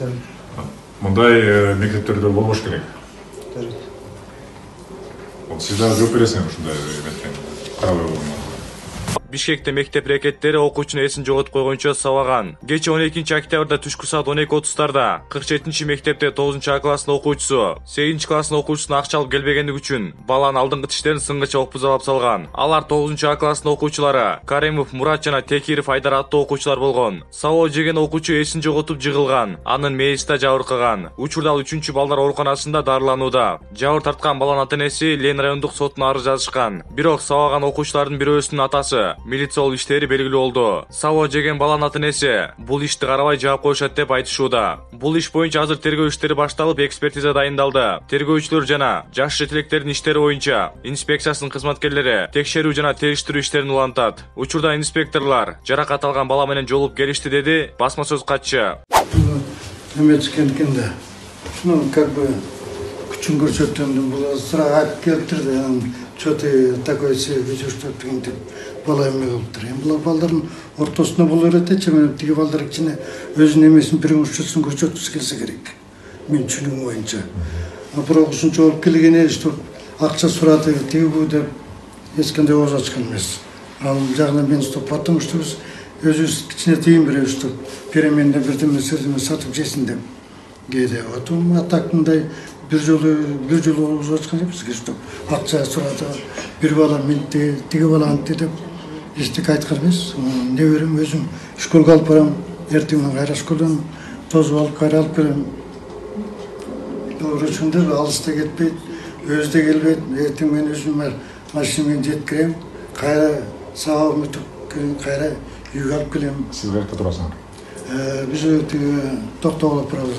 мындай мектептерде болбош керек вот сиздар жооп бересиңер ушундай эметке карабай болгонго бишкекте мектеп рекеттери окуучунун эсин жоготуп койгончо сабаган. Кечээ он экинчи октябрда түшкү саат он эки отуздарда кырк жетинчи мектепте тогузунчу а класстын окуучусу сегизинчи класстын окуучусуна акча алып келбегендиги үчүн баланын алдыңкы тиштерин сынгыча окпузалап салган. Алар тогузунчу а класстын окуучулары каримов мурат жана текиров айдар аттуу окуучулар болгон. Сабоо жеген окуучу эсин жоготуп жыгылган анын мээси да жабыркаган учурда ал үчүнчү балдар ооруканасында дарыланууда. Жабыр тарткан баланын ата энеси лен райондук сотуна арыз жазышкан. Бирок сабаган окуучулардын бирөөсүнүн атасы милиция болуп иштери белгилүү болду. Сабоо жеген баланын ата энеси бул ишти карабай жаап коюшат деп айтышууда. Бул иш боюнча азыр тергөө иштери башталып экспертиза дайындалды. Тергөөчүлөр жана жаш жетелектердин иштери боюнча инспекциясынын кызматкерлери текшерүү жана териштирүү иштерин улантат. Учурда инспекторлор жаракат алган бала менен жолугуп келишти деди басма сөз катчы. Немецкенкин да ну как бы күчүн көрсөткөндү бул сразу айтып келиптир да что ты такой себя ведешь деп бала эме кылыптыр эми булар балдардын ортосуна боло берет эчи мына тиги балдар кичине өзүнүн эмесин преимуществосун көрсөткүсү келсе керек. Менин түшүнүгүм боюнча. Бирок ушунча болуп келгене чтобы акча сурады тигибу деп эч кандай ооз ачкан эмес. Ал жагынан мен стоп потому что биз өзүбүз кичине тыйын беребиз деп переменде бирдеме сирдеме сатып жесин деп. Кээде а так мындай бир жолу бир жолу ооз ачкан жокпуз чтоб акча сурады бир бала мынтти тиги бала антты деп эчтеке айткан эмес неберем өзүм школго алып барам эртең менен кайра школдон тосуп алып кайра алып келем ошондой алыста кетпейт өзү да келбейт эртең менен өзүм машина менен жеткирем кайра сабагымды бүтүп кайра үйгө алып келем сиз каякта турасыңар биз тиги токтогул правда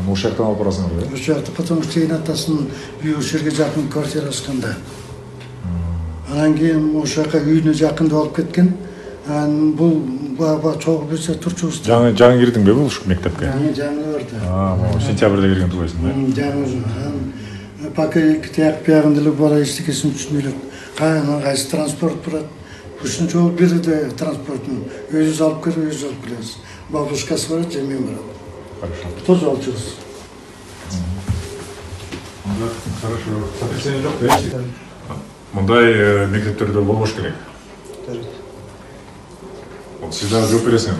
ошол жактан алып барасыңар э ошол жакта потому что эне атасынын үйү ошол жерге жакын квартира ачканда анан кийин ошол жака үйүнө жакын деп алып кеткен баягы чогуу буюрса турчубуз жаңы жаңы кирдиңби бул ушул мектепке жаңы жаңы могу сентябрда кирген турбайсың да жаңы пока тияк биягында эле бала эчтекесин түшүнбөй элек кайынан кайсы транспорт турат ушунча болуп берди транспортун өзүбүз алып келип өзүбүз алып келебиз бабушкасы барат же мен барам хорошо. Тоже алчубуз хорошо сотрясение жок да эч мындай э, мектептерде болбош керек сиз дагы жооп бересиңер